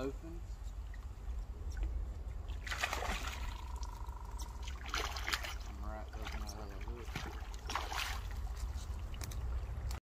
opens.